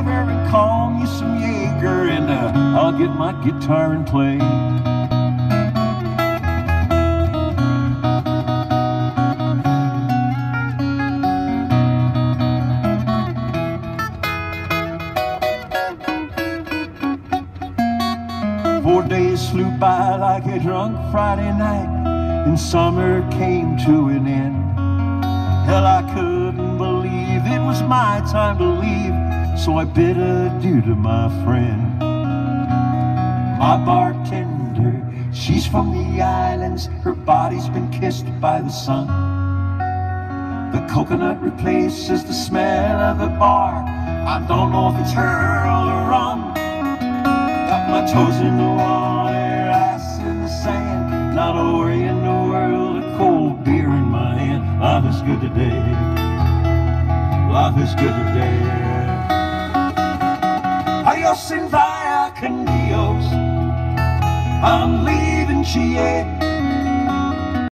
over and call me some Jaeger, and uh, I'll get my guitar and play. Four days flew by like a drunk Friday night, and summer came to an end. Hell, I couldn't believe it was my time to leave, so I bid adieu to my friend. My bartender, she's from the islands, her body's been kissed by the sun. The coconut replaces the smell of the bar. I don't know if it's her or the rum. Got my toes in the water, ass in the sand. Not a worry in the world, a cold beer in my hand. Life is good today. Life is good today. And via con I'm leaving Chile.